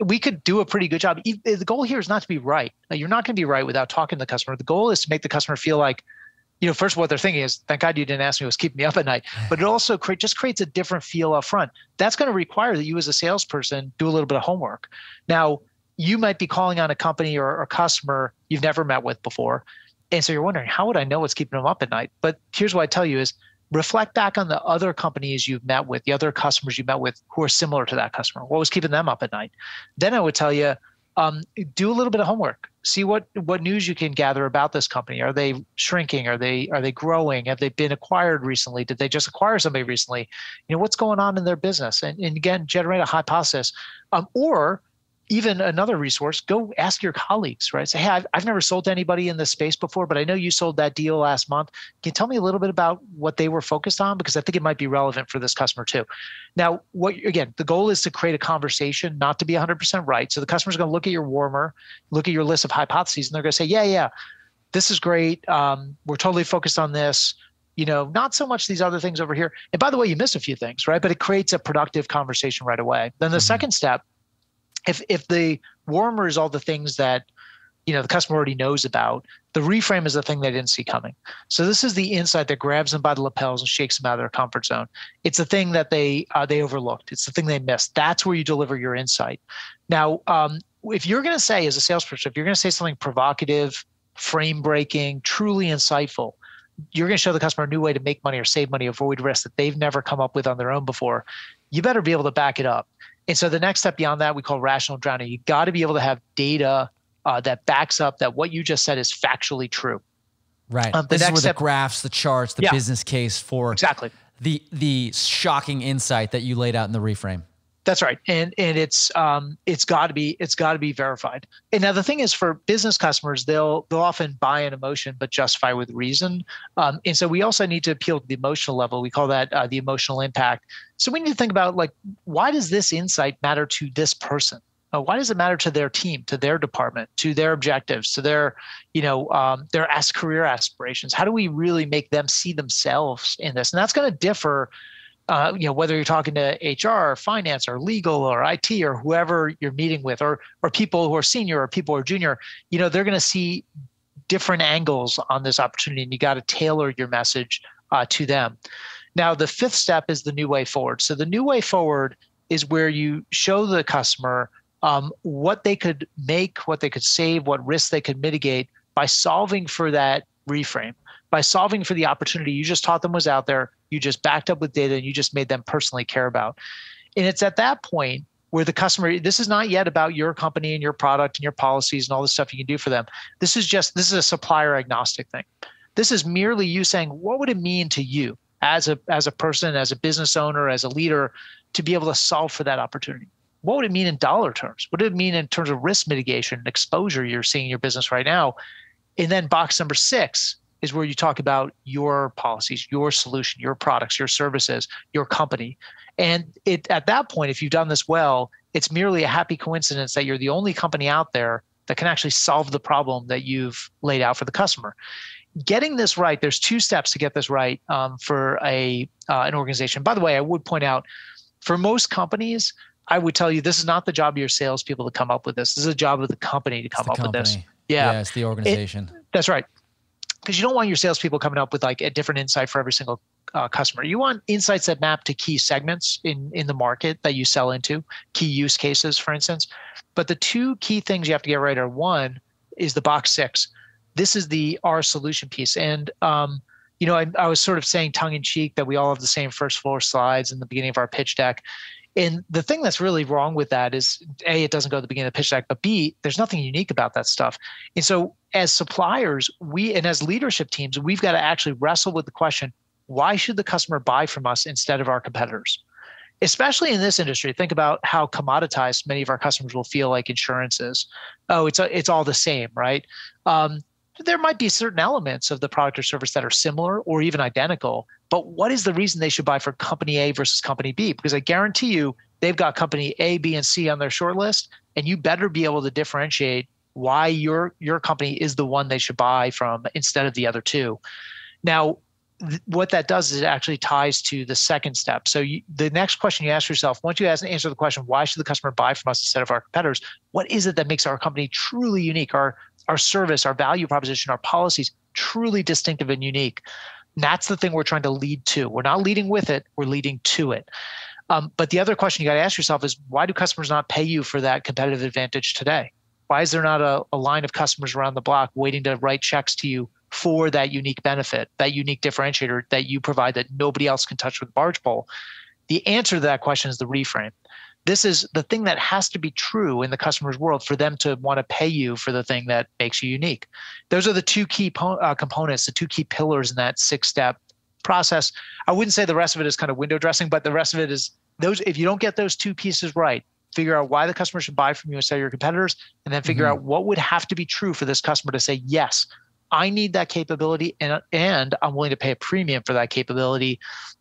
We could do a pretty good job. The goal here is not to be right. You're not going to be right without talking to the customer. The goal is to make the customer feel like, you know, first what they're thinking is, thank God you didn't ask me what's keeping me up at night. (laughs) But it also create, just creates a different feel up front. That's going to require that you as a salesperson do a little bit of homework. Now, you might be calling on a company or a customer you've never met with before and so you're wondering, how would I know what's keeping them up at night? But here's what I tell you is reflect back on the other companies you've met with, the other customers you met with who are similar to that customer. What was keeping them up at night? Then I would tell you, um, do a little bit of homework. See what what news you can gather about this company. Are they shrinking? Are they are they growing? Have they been acquired recently? Did they just acquire somebody recently? You know what's going on in their business, and, and again generate a hypothesis. Um, or even another resource, go ask your colleagues, right? Say, hey, I've, I've never sold to anybody in this space before, but I know you sold that deal last month. Can you tell me a little bit about what they were focused on? Because I think it might be relevant for this customer too. Now, what again, the goal is to create a conversation, not to be 100% right. So the customer's going to look at your warmer, look at your list of hypotheses, and they're going to say, yeah, yeah, this is great. Um, we're totally focused on this you know, not so much these other things over here. And by the way, you miss a few things, right? But it creates a productive conversation right away. Then the mm-hmm. second step if if the warmer is all the things that you know the customer already knows about the reframe is the thing they didn't see coming. So this is the insight that grabs them by the lapels and shakes them out of their comfort zone. It's the thing that they uh, they overlooked. It's the thing they missed. That's where you deliver your insight. Now um, if you're going to say as a salesperson if you're going to say something provocative frame breaking truly insightful you're going to show the customer a new way to make money or save money avoid risk that they've never come up with on their own before you better be able to back it up and so the next step beyond that we call rational drowning. You got to be able to have data uh, that backs up that what you just said is factually true. Right. Um, this is where step, the graphs, the charts, the yeah, business case for exactly the the shocking insight that you laid out in the reframe. That's right, and and it's um it's got to be it's got to be verified. And now the thing is, for business customers, they'll they'll often buy an emotion but justify with reason. Um, and so we also need to appeal to the emotional level. We call that uh, the emotional impact. So we need to think about like why does this insight matter to this person? Uh, why does it matter to their team, to their department, to their objectives, to their, you know, um, their as career aspirations? How do we really make them see themselves in this? And that's going to differ uh, you know whether you're talking to HR or finance or legal or IT or whoever you're meeting with or or people who are senior or people who are junior, you know they're going to see different angles on this opportunity, and you got to tailor your message uh, to them. Now, the fifth step is the new way forward. So the new way forward is where you show the customer um, what they could make, what they could save, what risks they could mitigate by solving for that reframe by solving for the opportunity you just taught them was out there, you just backed up with data and you just made them personally care about. And it's at that point where the customer, this is not yet about your company and your product and your policies and all the stuff you can do for them. This is just, this is a supplier agnostic thing. This is merely you saying, what would it mean to you as a, as a person, as a business owner, as a leader to be able to solve for that opportunity? What would it mean in dollar terms? What would it mean in terms of risk mitigation and exposure you're seeing in your business right now? And then box number six is where you talk about your policies, your solution, your products, your services, your company. And it at that point, if you've done this well, it's merely a happy coincidence that you're the only company out there that can actually solve the problem that you've laid out for the customer. Getting this right, there's two steps to get this right um, for a uh, an organization. By the way, I would point out for most companies, I would tell you this is not the job of your salespeople to come up with this. This is a job of the company to come up company. with this. Yeah. yeah, it's the organization. It, that's right because you don't want your salespeople coming up with like a different insight for every single uh, customer. You want insights that map to key segments in in the market that you sell into, key use cases, for instance. But the two key things you have to get right are one is the box six. This is the our solution piece, and um, you know I, I was sort of saying tongue in cheek that we all have the same first floor slides in the beginning of our pitch deck. And the thing that's really wrong with that is A, it doesn't go to the beginning of the pitch deck, but B, there's nothing unique about that stuff. And so as suppliers, we and as leadership teams, we've got to actually wrestle with the question, why should the customer buy from us instead of our competitors? especially in this industry. Think about how commoditized many of our customers will feel like insurance is. Oh, it's a, it's all the same, right? Um, there might be certain elements of the product or service that are similar or even identical, but what is the reason they should buy from company A versus company B? Because I guarantee you, they've got company A, B, and C on their short list, and you better be able to differentiate why your your company is the one they should buy from instead of the other two. Now, what that does is it actually ties to the second step. So you, the next question you ask yourself, once you ask, and answer the question, why should the customer buy from us instead of our competitors? What is it that makes our company truly unique? Our our service, our value proposition, our policies truly distinctive and unique. And that's the thing we're trying to lead to. We're not leading with it, we're leading to it. Um, but the other question you got to ask yourself is why do customers not pay you for that competitive advantage today? Why is there not a, a line of customers around the block waiting to write checks to you for that unique benefit, that unique differentiator that you provide that nobody else can touch with barge pole? The answer to that question is the reframe. This is the thing that has to be true in the customer's world for them to want to pay you for the thing that makes you unique. Those are the two key po- uh, components, the two key pillars in that six step process. I wouldn't say the rest of it is kind of window dressing, but the rest of it is those. If you don't get those two pieces right, figure out why the customer should buy from you instead of your competitors, and then figure mm-hmm. out what would have to be true for this customer to say, yes, I need that capability and, and I'm willing to pay a premium for that capability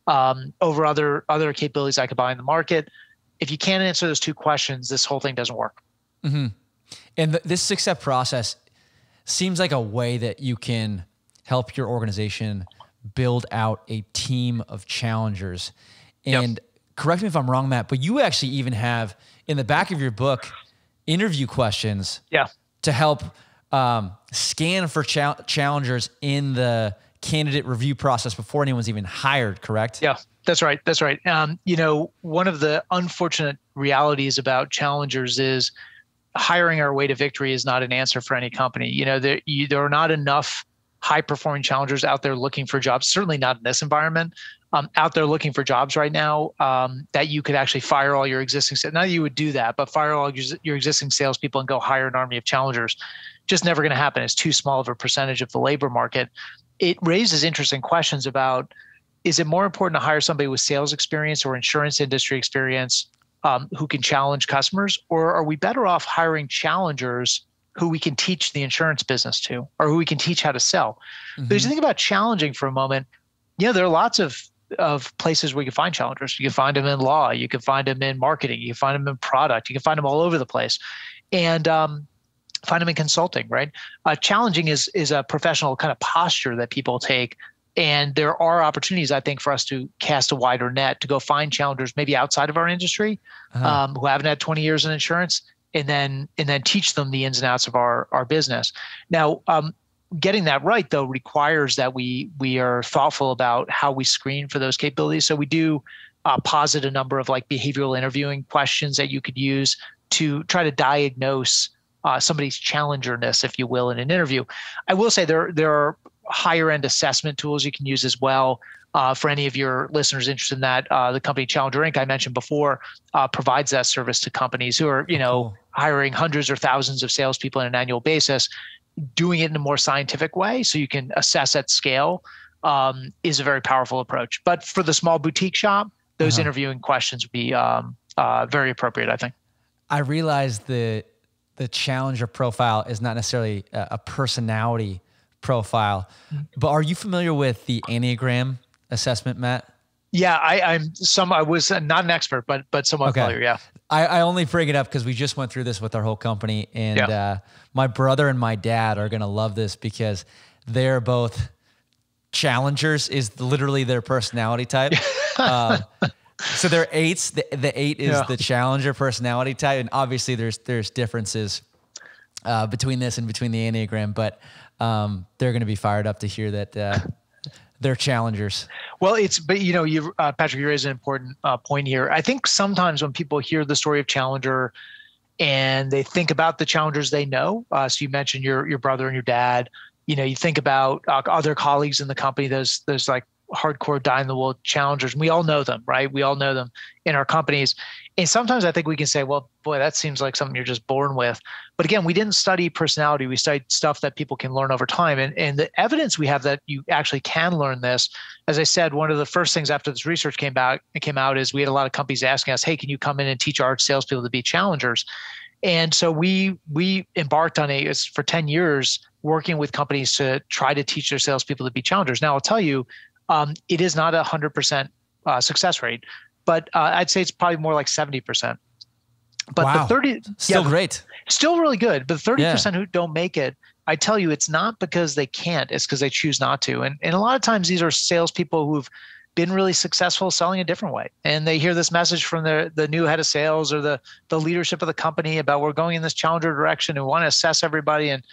um, over other other capabilities I could buy in the market. If you can't answer those two questions, this whole thing doesn't work. Mm-hmm. And th- this six step process seems like a way that you can help your organization build out a team of challengers. And. Correct me if I'm wrong, Matt, but you actually even have in the back of your book interview questions yeah. to help um, scan for cha- challengers in the candidate review process before anyone's even hired, correct? Yeah, that's right. That's right. Um, you know, one of the unfortunate realities about challengers is hiring our way to victory is not an answer for any company. You know, there, you, there are not enough high performing challengers out there looking for jobs, certainly not in this environment, um, out there looking for jobs right now um, that you could actually fire all your existing, not that you would do that, but fire all your, your existing salespeople and go hire an army of challengers. Just never going to happen. It's too small of a percentage of the labor market. It raises interesting questions about is it more important to hire somebody with sales experience or insurance industry experience um, who can challenge customers, or are we better off hiring challengers who we can teach the insurance business to or who we can teach how to sell. Mm-hmm. Because you think about challenging for a moment, you know, there are lots of of places where you can find challengers. You can find them in law, you can find them in marketing, you can find them in product, you can find them all over the place. And um, find them in consulting, right? Uh, challenging is is a professional kind of posture that people take and there are opportunities i think for us to cast a wider net to go find challengers maybe outside of our industry uh-huh. um, who haven't had 20 years in insurance and then and then teach them the ins and outs of our our business. Now, um, getting that right though requires that we we are thoughtful about how we screen for those capabilities. So we do uh, posit a number of like behavioral interviewing questions that you could use to try to diagnose uh, somebody's challengerness, if you will, in an interview. I will say there there are higher end assessment tools you can use as well. Uh, for any of your listeners interested in that, uh, the company Challenger Inc. I mentioned before uh, provides that service to companies who are, you know, hiring hundreds or thousands of salespeople on an annual basis, doing it in a more scientific way so you can assess at scale um, is a very powerful approach. But for the small boutique shop, those uh-huh. interviewing questions would be um, uh, very appropriate, I think. I realize the the challenger profile is not necessarily a, a personality profile, mm-hmm. but are you familiar with the Enneagram assessment, Matt? Yeah, I, am some. I was not an expert, but but somewhat okay. familiar. Yeah. I, I only bring it up because we just went through this with our whole company, and yeah. uh, my brother and my dad are gonna love this because they're both challengers. Is literally their personality type. uh, (laughs) so they're eights. The, the eight is yeah. the challenger personality type, and obviously there's there's differences uh, between this and between the enneagram, but um, they're going to be fired up to hear that they're challengers. Well, it's but you know, you uh, Patrick, you raise an important uh, point here. I think sometimes when people hear the story of Challenger and they think about the challengers they know, uh, so you mentioned your your brother and your dad. You know, you think about uh, other colleagues in the company. There's there's like hardcore die in the wool challengers. We all know them, right? We all know them in our companies. And sometimes I think we can say, well, boy, that seems like something you're just born with. But again, we didn't study personality. We studied stuff that people can learn over time. And, and the evidence we have that you actually can learn this, as I said, one of the first things after this research came out came out is we had a lot of companies asking us, hey, can you come in and teach our salespeople to be challengers? And so we we embarked on a for 10 years working with companies to try to teach their salespeople to be challengers. Now I'll tell you, um, it is not a hundred percent uh, success rate, but uh, I'd say it's probably more like 70%. But wow. the 30 still yeah, great. Still really good. But 30% yeah. who don't make it, I tell you, it's not because they can't, it's because they choose not to. And and a lot of times these are salespeople who've been really successful selling a different way. And they hear this message from the the new head of sales or the the leadership of the company about we're going in this challenger direction and want to assess everybody. And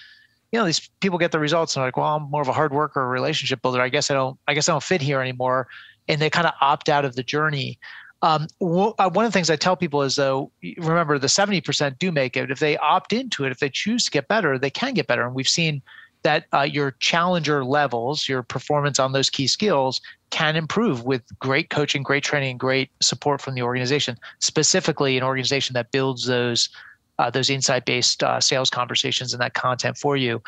you know, these people get the results and they're like, well, I'm more of a hard worker, a relationship builder. I guess I don't I guess I don't fit here anymore. And they kind of opt out of the journey. Um, uh, one of the things I tell people is though, remember the 70% do make it. If they opt into it, if they choose to get better, they can get better. And we've seen that uh, your challenger levels, your performance on those key skills can improve with great coaching, great training, and great support from the organization, specifically an organization that builds those uh, those insight-based uh, sales conversations and that content for you.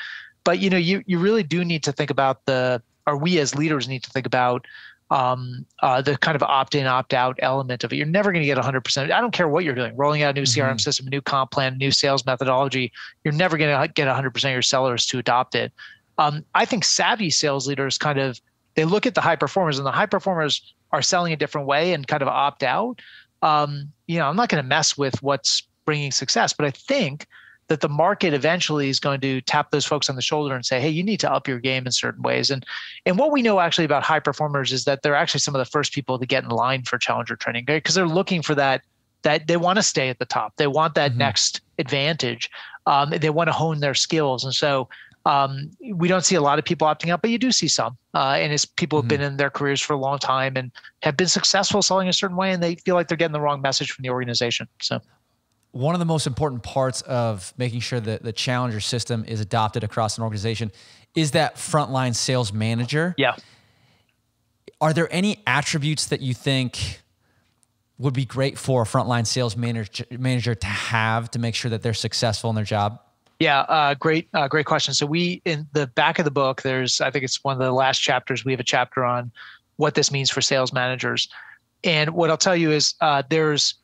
But you know, you you really do need to think about the, or we as leaders need to think about um, uh, the kind of opt-in, opt-out element of it. You're never going to get 100%. I don't care what you're doing, rolling out a new mm-hmm. CRM system, a new comp plan, new sales methodology. You're never going to get 100% of your sellers to adopt it. Um, I think savvy sales leaders kind of they look at the high performers, and the high performers are selling a different way and kind of opt out. Um, you know, I'm not going to mess with what's bringing success, but I think that the market eventually is going to tap those folks on the shoulder and say, "Hey, you need to up your game in certain ways." And and what we know actually about high performers is that they're actually some of the first people to get in line for challenger training, right? Because they're looking for that that they want to stay at the top. They want that mm-hmm. next advantage. Um, they want to hone their skills, and so um, we don't see a lot of people opting out, but you do see some. Uh, and it's people mm-hmm. have been in their careers for a long time and have been successful selling a certain way, and they feel like they're getting the wrong message from the organization. So one of the most important parts of making sure that the challenger system is adopted across an organization is that frontline sales manager. Yeah. Are there any attributes that you think would be great for a frontline sales manager manager to have to make sure that they're successful in their job? Yeah, uh, great, uh, great question. So we in the back of the book, there's I think it's one of the last chapters. We have a chapter on what this means for sales managers, and what I'll tell you is uh, there's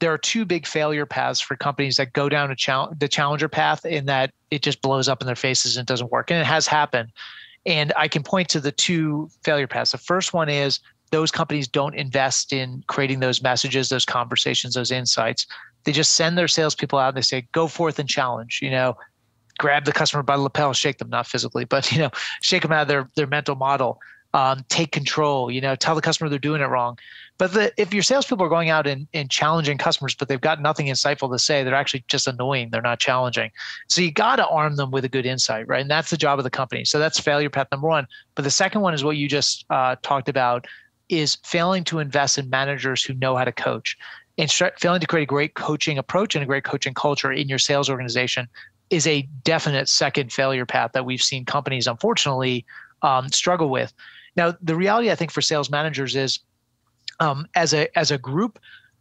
there are two big failure paths for companies that go down chal- the challenger path in that it just blows up in their faces and doesn't work. And it has happened. And I can point to the two failure paths. The first one is those companies don't invest in creating those messages, those conversations, those insights. They just send their salespeople out and they say, go forth and challenge, you know, grab the customer by the lapel, shake them, not physically, but, you know, shake them out of their, their mental model um, take control, you know, tell the customer they're doing it wrong. But the, if your salespeople are going out and, and challenging customers, but they've got nothing insightful to say, they're actually just annoying. They're not challenging. So you got to arm them with a good insight, right? And that's the job of the company. So that's failure path number one. But the second one is what you just uh, talked about is failing to invest in managers who know how to coach and failing to create a great coaching approach and a great coaching culture in your sales organization is a definite second failure path that we've seen companies unfortunately um, struggle with now, the reality I think for sales managers is, um, as a as a group,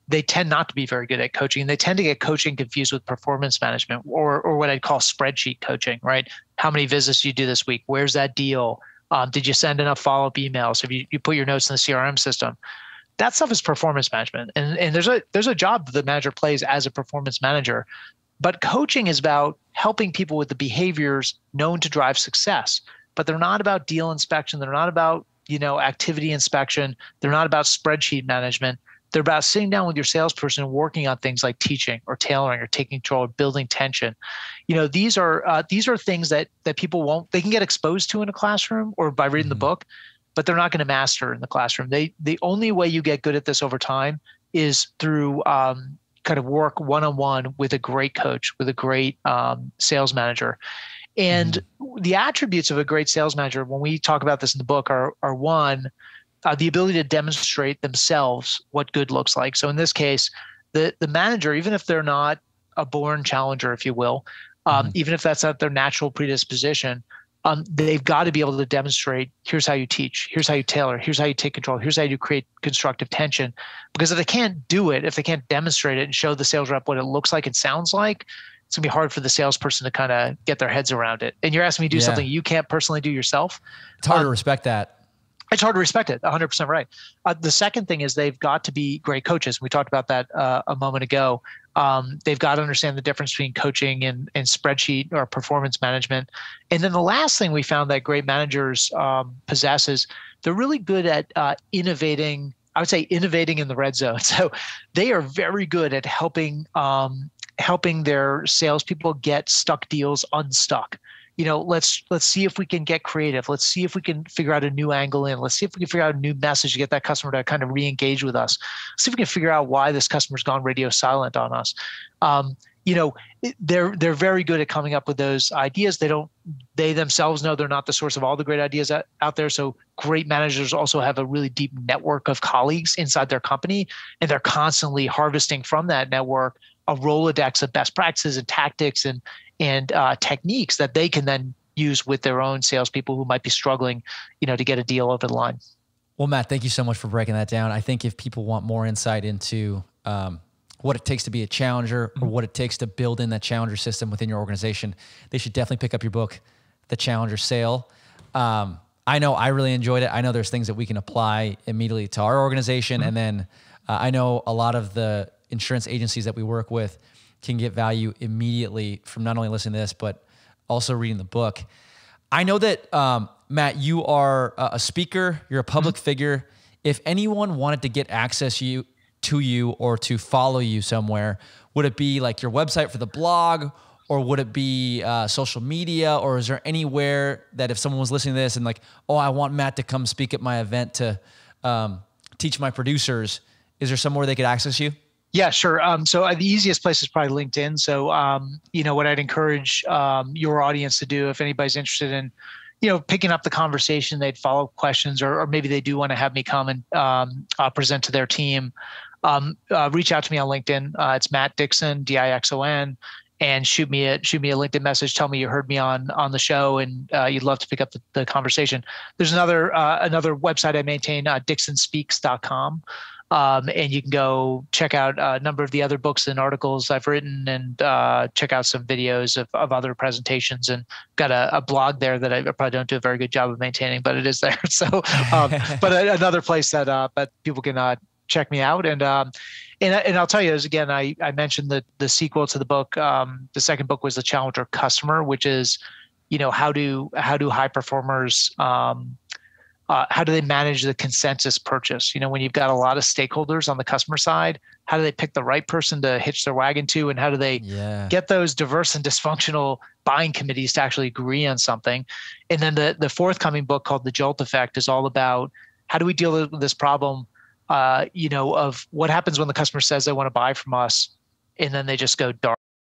they tend not to be very good at coaching. They tend to get coaching confused with performance management or or what I'd call spreadsheet coaching. Right? How many visits you do this week? Where's that deal? Um, did you send enough follow up emails? Have you you put your notes in the CRM system? That stuff is performance management, and and there's a there's a job that the manager plays as a performance manager. But coaching is about helping people with the behaviors known to drive success but they're not about deal inspection. They're not about you know activity inspection. They're not about spreadsheet management. They're about sitting down with your salesperson and working on things like teaching or tailoring or taking control or building tension. You know, these are uh, these are things that that people won't they can get exposed to in a classroom or by reading mm-hmm. the book, but they're not going to master in the classroom. They the only way you get good at this over time is through um, kind of work one on one with a great coach, with a great um, sales manager. And mm-hmm. the attributes of a great sales manager, when we talk about this in the book, are are one, uh, the ability to demonstrate themselves what good looks like. So in this case, the the manager, even if they're not a born challenger, if you will, um, mm-hmm. even if that's not their natural predisposition, um, they've got to be able to demonstrate here's how you teach, here's how you tailor, here's how you take control, here's how you create constructive tension. Because if they can't do it, if they can't demonstrate it and show the sales rep what it looks like and sounds like, it's gonna be hard for the salesperson to kind of get their heads around it. And you're asking me to do Yeah. something you can't personally do yourself. It's hard to Um, respect that. It's hard to respect it. 100% right. Uh, the second thing is they've got to be great coaches. We talked about that uh, a moment ago. Um, they've got to understand the difference between coaching and, and spreadsheet or performance management. And then the last thing we found that great managers um, possess is they're really good at uh, innovating. I would say innovating in the red zone. (laughs) So they are very good at helping um, helping their salespeople get stuck deals unstuck. You know let's let's see if we can get creative. Let's see if we can figure out a new angle in. Let's see if we can figure out a new message to get that customer to kind of re-engage with us. See if we can figure out why this customer's gone radio silent on us. Um, you know they're they're very good at coming up with those ideas. They don't they themselves know they're not the source of all the great ideas out, out there. So great managers also have a really deep network of colleagues inside their company and they're constantly harvesting from that network a rolodex of best practices and tactics and and uh, techniques that they can then use with their own salespeople who might be struggling, you know, to get a deal over the line. Well, Matt, thank you so much for breaking that down. I think if people want more insight into um, what it takes to be a challenger or what it takes to build in that challenger system within your organization, they should definitely pick up your book, The Challenger Sale. Um, I know I really enjoyed it. I know there's things that we can apply immediately to our organization. And then uh, I know a lot of the insurance agencies that we work with can get value immediately from not only listening to this, but also reading the book. I know that um, Matt, you are a speaker. You're a public figure. If anyone wanted to get access you to you or to follow you somewhere, would it be like your website for the blog, or would it be uh, social media, or is there anywhere that if someone was listening to this and like, oh, I want Matt to come speak at my event to um, teach my producers, is there somewhere they could access you? Yeah, sure. Um, so uh, the easiest place is probably LinkedIn. So, um, you know, what I'd encourage um, your audience to do, if anybody's interested in, you know, picking up the conversation, they'd follow up questions, or, or maybe they do want to have me come and um, uh, present to their team. Um, uh, reach out to me on LinkedIn. Uh, it's Matt Dixon, D-I-X-O-N, and shoot me a shoot me a LinkedIn message. Tell me you heard me on on the show, and uh, you'd love to pick up the, the conversation. There's another uh, another website I maintain, uh, DixonSpeaks.com um, and you can go check out a number of the other books and articles I've written, and uh, check out some videos of, of other presentations. And got a, a blog there that I probably don't do a very good job of maintaining, but it is there. (laughs) So, um, (laughs) but a, another place that uh, that people can uh, check me out. And um, and and I'll tell you, as again, I I mentioned the the sequel to the book. Um, the second book was the Challenger Customer, which is, you know, how do how do high performers um, uh, how do they manage the consensus purchase? You know, when you've got a lot of stakeholders on the customer side, how do they pick the right person to hitch their wagon to, and how do they Yeah. get those diverse and dysfunctional buying committees to actually agree on something? And then the the forthcoming book called The Jolt Effect is all about how do we deal with this problem, uh, you know, of what happens when the customer says they want to buy from us, and then they just go dark